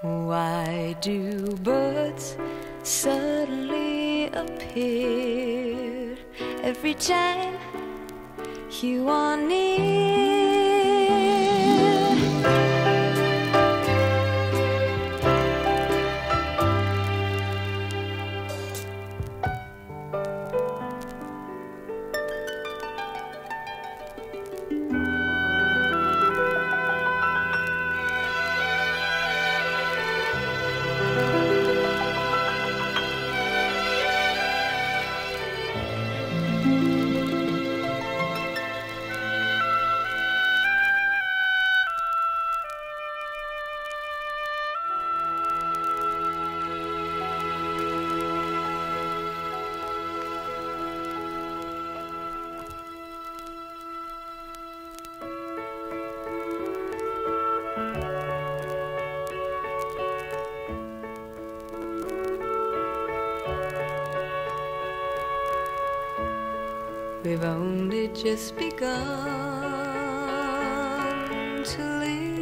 Why do birds suddenly appear every time you are near? We've only just begun to live.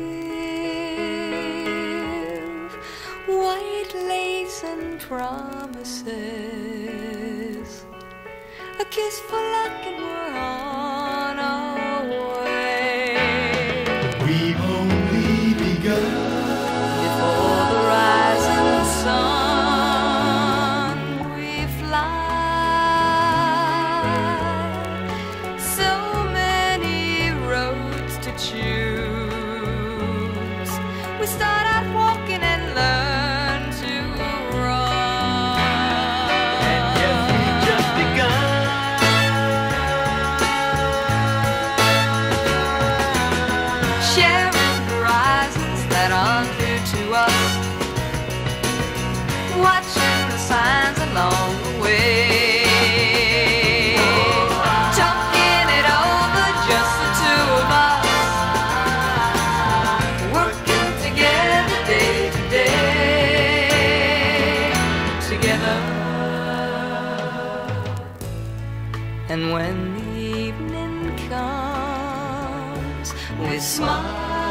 White lace and promises. A kiss for luck and we're on watching the signs along the way, talking it over just the two of us, working together day to day, together. And when the evening comes, we smile.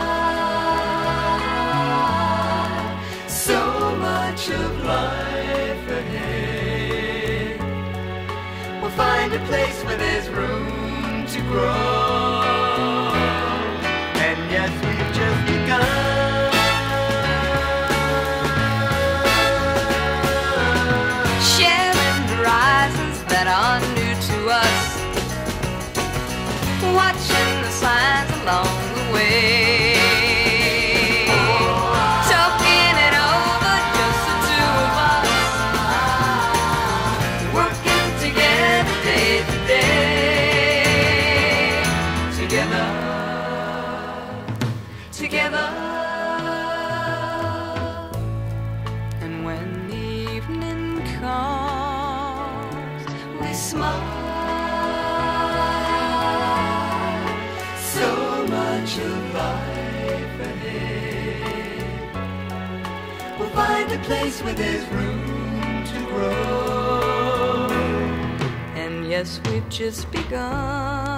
Much of life ahead. We'll find a place where there's room to grow. And yes, we've just begun. Sharing horizons that are new to us. Watching the signs along Together. And when the evening comes, we smile. So much of life ahead. We'll find a place where there's room to grow. And yes, we've just begun.